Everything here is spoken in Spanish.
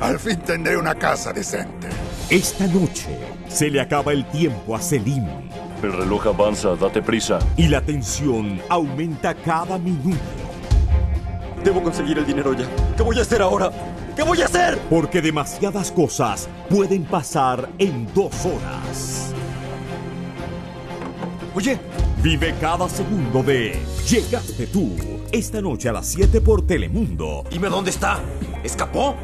Al fin tendré una casa decente. Esta noche se le acaba el tiempo a Selim. El reloj avanza, date prisa. Y la tensión aumenta cada minuto. Debo conseguir el dinero ya. ¿Qué voy a hacer ahora? ¿Qué voy a hacer? Porque demasiadas cosas pueden pasar en dos horas. Oye. Vive cada segundo de Llegaste tú. Esta noche a las 7 por Telemundo. Dime dónde está. ¿Escapó?